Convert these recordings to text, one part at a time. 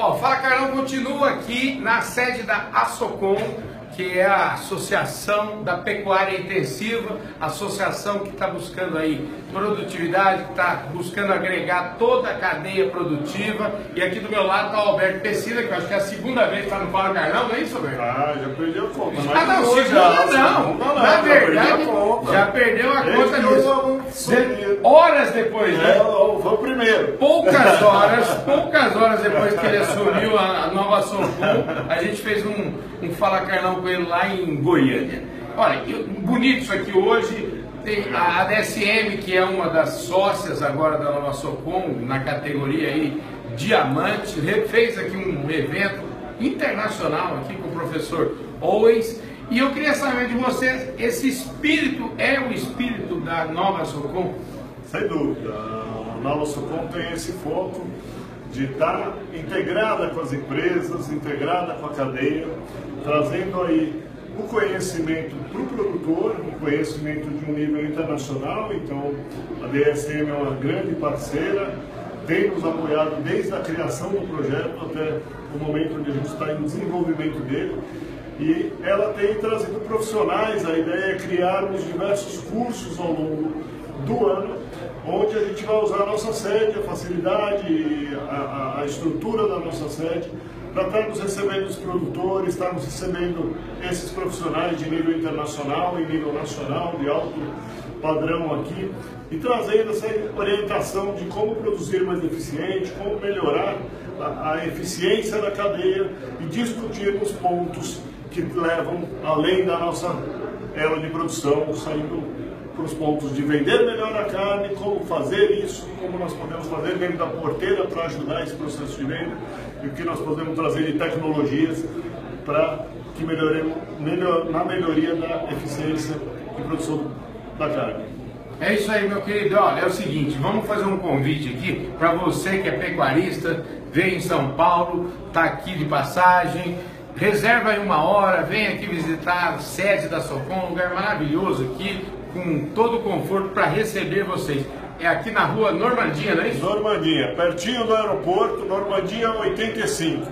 Ó, Fala Carlão continua aqui na sede da Assocom, que é a Associação da Pecuária Intensiva, associação que está buscando aí produtividade, que está buscando agregar toda a cadeia produtiva. E aqui do meu lado está o Alberto Pessina, que eu acho que é a segunda vez que está no Fala Carlão, não é isso, Alberto? Ah, já perdeu a conta. Ah, não, segunda já, não. segunda Na verdade, já perdeu a conta disso. De-. Horas depois, né? É, foi o primeiro. Poucas horas, poucas horas depois que ele assumiu a, a nova Socom, a gente fez um, um Fala Carlão com ele lá em Goiânia. Olha, bonito isso aqui hoje. Tem a, DSM, que é uma das sócias agora da nova Socom, na categoria aí Diamante, fez aqui um evento internacional aqui com o professor Owens. E eu queria saber de vocês, esse espírito é o espírito da nova Socom? Sem dúvida. A Nova Socom tem esse foco de estar integrada com as empresas, integrada com a cadeia, trazendo aí o conhecimento para o produtor, um conhecimento de um nível internacional. Então, a DSM é uma grande parceira, tem nos apoiado desde a criação do projeto até o momento onde a gente está em desenvolvimento dele. E ela tem trazido profissionais, a ideia é criarmos diversos cursos ao longo do ano, onde a gente vai usar a nossa sede, a facilidade, a, a- a estrutura da nossa sede, para estarmos recebendo os produtores, estarmos recebendo esses profissionais de nível internacional e nível nacional, de alto padrão aqui, e trazendo essa orientação de como produzir mais eficiente, como melhorar a, a eficiência da cadeia e discutirmos pontos que levam além da nossa ela de produção, saindo para os pontos de vender melhor a carne, como fazer isso, como nós podemos fazer dentro da porteira para ajudar esse processo de venda e o que nós podemos trazer de tecnologias para que melhoremos melhor, na melhoria da eficiência de produção da carne. É isso aí, meu querido. Olha, é o seguinte, vamos fazer um convite aqui para você que é pecuarista, veio em São Paulo, está aqui de passagem, reserva aí uma hora, vem aqui visitar a sede da Socom, um lugar maravilhoso aqui, com todo o conforto para receber vocês. É aqui na rua Normandia, não é isso? Normandia, pertinho do aeroporto, Normandia 85.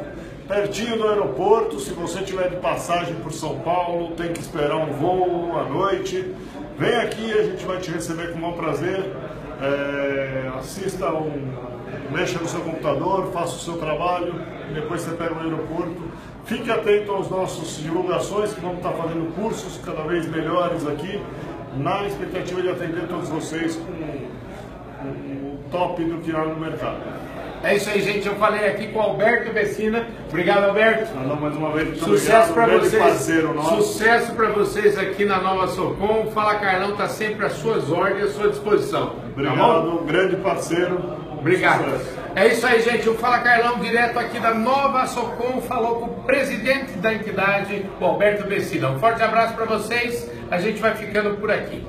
Pertinho do aeroporto, se você tiver de passagem por São Paulo, tem que esperar um voo à noite, vem aqui, a gente vai te receber com o maior prazer. É, assista um, mexa no seu computador, faça o seu trabalho, depois você pega o aeroporto. Fique atento às nossas divulgações, que vamos estar fazendo cursos cada vez melhores aqui, na expectativa de atender todos vocês com o top do que há no mercado. É isso aí, gente. Eu falei aqui com o Alberto Vecina. Obrigado, Alberto. Alô, mais uma vez, Sucesso para um vocês. parceiro. Sucesso para vocês aqui na Nova Socom. Fala Carlão está sempre às suas ordens, à sua disposição. Tá? Obrigado, um grande parceiro. Obrigado. É isso aí, gente. O Fala Carlão, direto aqui da Nova Socom, falou com o presidente da entidade, o Alberto Vecina. Um forte abraço para vocês. A gente vai ficando por aqui.